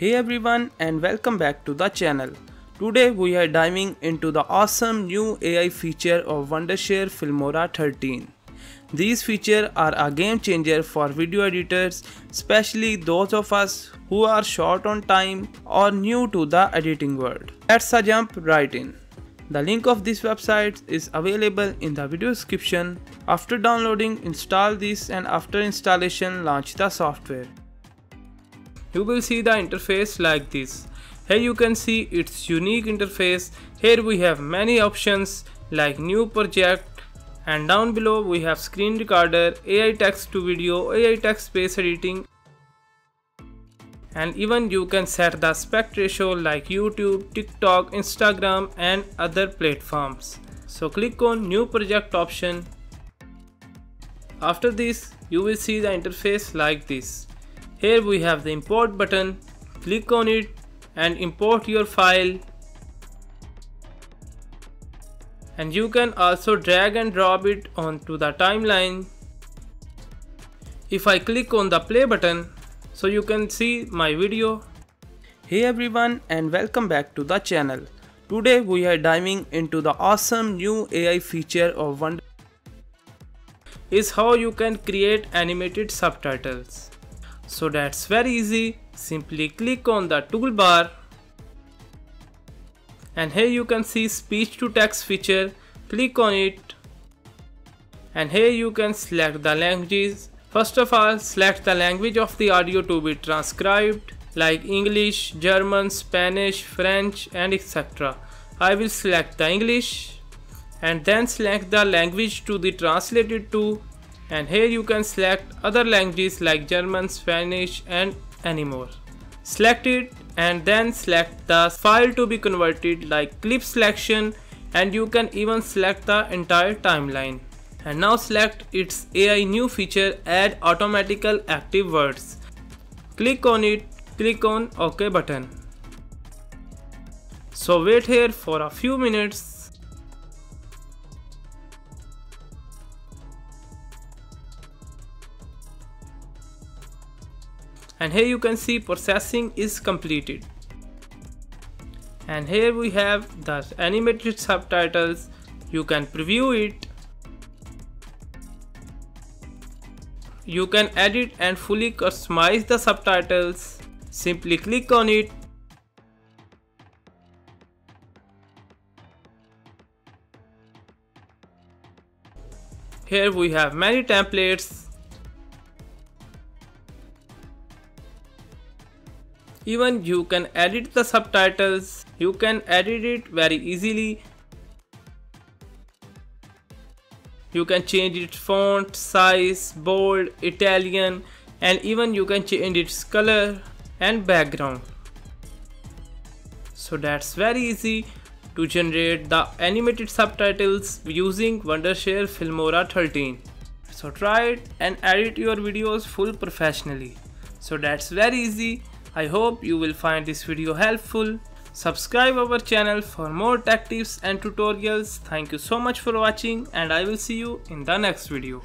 Hey everyone and welcome back to the channel. Today we are diving into the awesome new AI feature of Wondershare Filmora 13. These features are a game changer for video editors, especially those of us who are short on time or new to the editing world. Let's jump right in. The link of this website is available in the video description. After downloading, install this and after installation, launch the software you will see the interface like this. Here you can see its unique interface. Here we have many options like new project and down below we have screen recorder, AI text to video, AI text based editing and even you can set the aspect ratio like YouTube, TikTok, Instagram and other platforms. So click on new project option. After this you will see the interface like this. Here we have the import button. Click on it and import your file. And you can also drag and drop it onto the timeline. If I click on the play button, so you can see my video. Hey everyone and welcome back to the channel. Today we are diving into the awesome new AI feature of Wonder is how you can create animated subtitles. So that's very easy. Simply click on the toolbar and here you can see speech to text feature. Click on it and here you can select the languages. First of all select the language of the audio to be transcribed like English, German, Spanish, French and etc. I will select the English and then select the language to be translated to and here you can select other languages like German, Spanish and any more. Select it and then select the file to be converted like clip selection and you can even select the entire timeline. And now select its AI new feature add automatical active words. Click on it, click on OK button. So wait here for a few minutes and here you can see processing is completed. And here we have the animated subtitles. You can preview it. You can edit and fully customize the subtitles. Simply click on it. Here we have many templates Even you can edit the subtitles, you can edit it very easily. You can change its font, size, bold, Italian and even you can change its color and background. So that's very easy to generate the animated subtitles using Wondershare Filmora 13. So try it and edit your videos full professionally. So that's very easy I hope you will find this video helpful. Subscribe our channel for more tech tips and tutorials. Thank you so much for watching and I will see you in the next video.